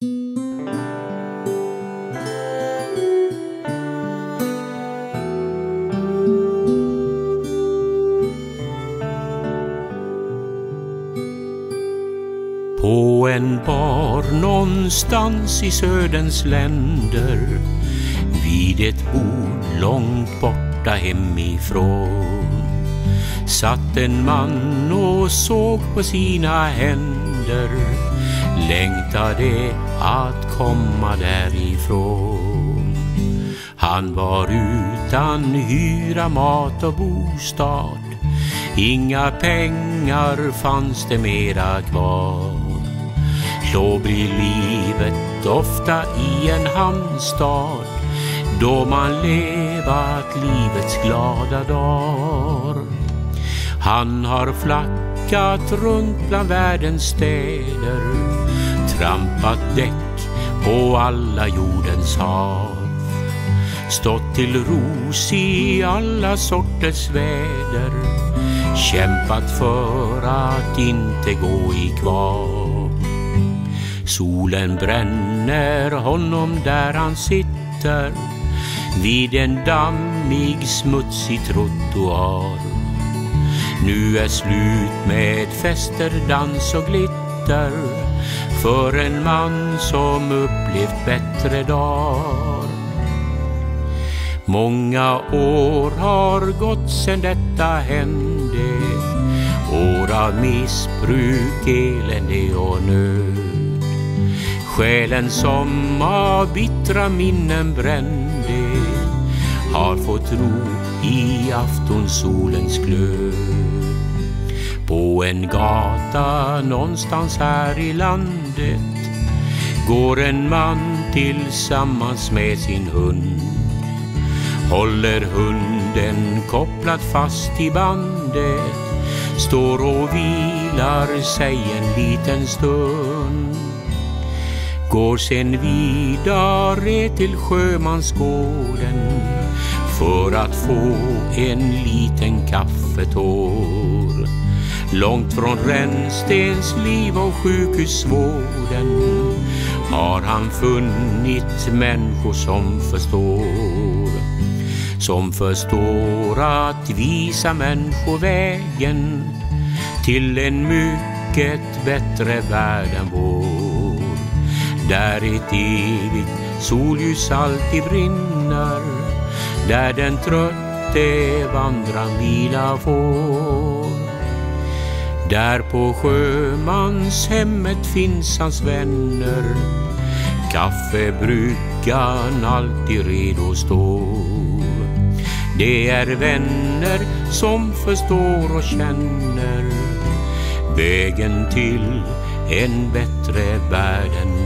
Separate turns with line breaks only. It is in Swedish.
På en bar någonstans i söderns länder vid ett bord långt borta hemifrån satt en man och såg på sina händer längtade att komma därifrån. Han var utan hyra, mat och bostad. Inga pengar fanns det mera kvar. Så blir livet ofta i en hamnstad då man levat livets glada dagar. Han har flackat runt bland världens städer, trampat däck på alla jordens hav. Stått till ros i alla sorters väder, kämpat för att inte gå i kvav. Solen bränner honom där han sitter vid en dammig smutsig trottoar. Nu är slut med fester, dans och glitter för en man som upplevt bättre dagar. Många år har gått sedan detta hände År av missbruk, elände och nöd Själen som av bittra minnen brände har fått ro i aftonsolens glöd. På en gata någonstans här i landet går en man tillsammans med sin hund. Håller hunden kopplad fast i bandet, står och vilar sig en liten stund. Går sen vidare till sjömansgården för att få en liten kaffetår. Långt från rännstens liv och sjukhusvården har han funnit människor som förstår. Som förstår att visa människor vägen till en mycket bättre värld än vår. Där ett evigt solljus alltid brinner där den trötte vandran vila får. Där på sjömanshemmet finns hans vänner, kaffebryggan alltid redo står. Det är vänner som förstår och känner vägen till en bättre värld än